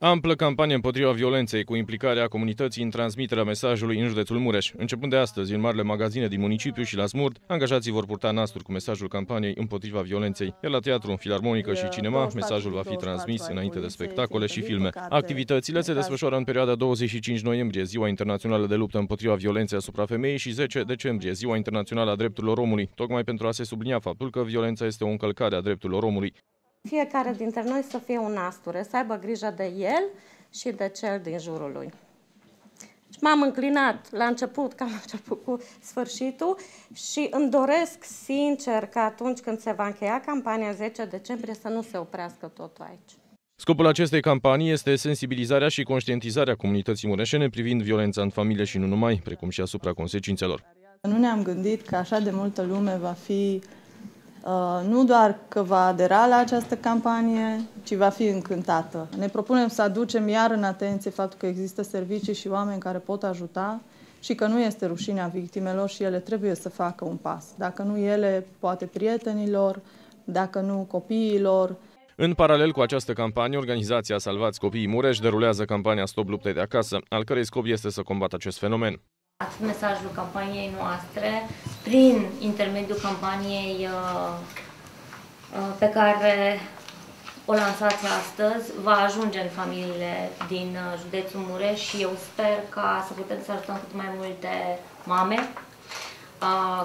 Amplă campanie împotriva violenței cu implicarea comunității în transmiterea mesajului în județul Mureș. Începând de astăzi, în marile magazine din municipiu și la Smurd, angajații vor purta nasturi cu mesajul campaniei împotriva violenței. Iar la teatru, filarmonică și cinema, mesajul va fi transmis înainte de spectacole și filme. Activitățile se desfășoară în perioada 25 noiembrie, Ziua Internațională de Luptă împotriva violenței asupra femeii și 10 decembrie, Ziua Internațională a Drepturilor Omului, tocmai pentru a se sublinia faptul că violența este o încălcare a drepturilor omului. Fiecare dintre noi să fie un asture, să aibă grijă de el și de cel din jurul lui. Și m-am înclinat la început, că am început cu sfârșitul și îmi doresc sincer că atunci când se va încheia campania 10 decembrie să nu se oprească totul aici. Scopul acestei campanii este sensibilizarea și conștientizarea comunității mureșene privind violența în familie și nu numai, precum și asupra consecințelor. Nu ne-am gândit că așa de multă lume va fi Uh, nu doar că va adera la această campanie, ci va fi încântată. Ne propunem să aducem iar în atenție faptul că există servicii și oameni care pot ajuta și că nu este rușinea victimelor și ele trebuie să facă un pas. Dacă nu ele, poate prietenilor, dacă nu copiilor. În paralel cu această campanie, organizația Salvați Copiii Mureș derulează campania Stop Luptei de Acasă, al cărei scop este să combată acest fenomen mesajul campaniei noastre prin intermediul campaniei uh, uh, pe care o lansați astăzi, va ajunge în familiile din uh, județul Mureș și eu sper ca să putem să ajutăm cât mai multe mame,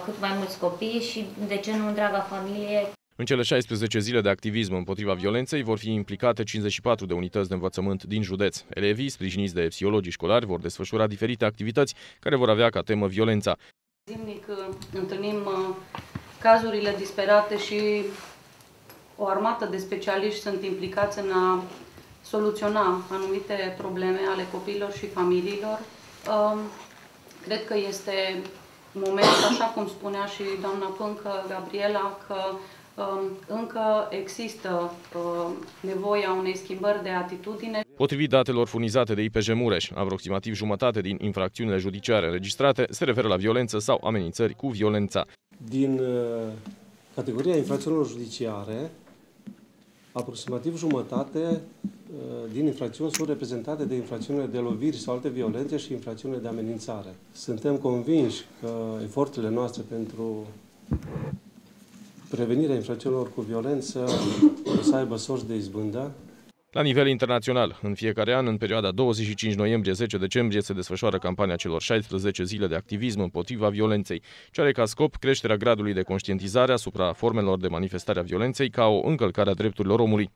cât mai mulți copii și, de ce nu, întreaga familie. În cele 16 zile de activism împotriva violenței vor fi implicate 54 de unități de învățământ din județ. Elevii, sprijiniți de psihologii școlari, vor desfășura diferite activități care vor avea ca temă violența. Zimnic uh, întâlnim uh, cazurile disperate și o armată de specialiști sunt implicați în a soluționa anumite probleme ale copiilor și familiilor. Um, cred că este moment, așa cum spunea și doamna Pâncă, Gabriela, că Um, încă există um, nevoia unei schimbări de atitudine. Potrivit datelor furnizate de IPJ Mureș, aproximativ jumătate din infracțiunile judiciare înregistrate se referă la violență sau amenințări cu violența. Din uh, categoria infracțiunilor judiciare, aproximativ jumătate uh, din infracțiuni sunt reprezentate de infracțiunile de loviri sau alte violențe și infracțiunile de amenințare. Suntem convinși că eforturile noastre pentru prevenirea infracțiunilor cu violență să aibă sorți de izbândă. La nivel internațional, în fiecare an, în perioada 25 noiembrie-10 decembrie, se desfășoară campania celor 16 zile de activism împotriva violenței, ce are ca scop creșterea gradului de conștientizare asupra formelor de manifestare a violenței ca o încălcare a drepturilor omului.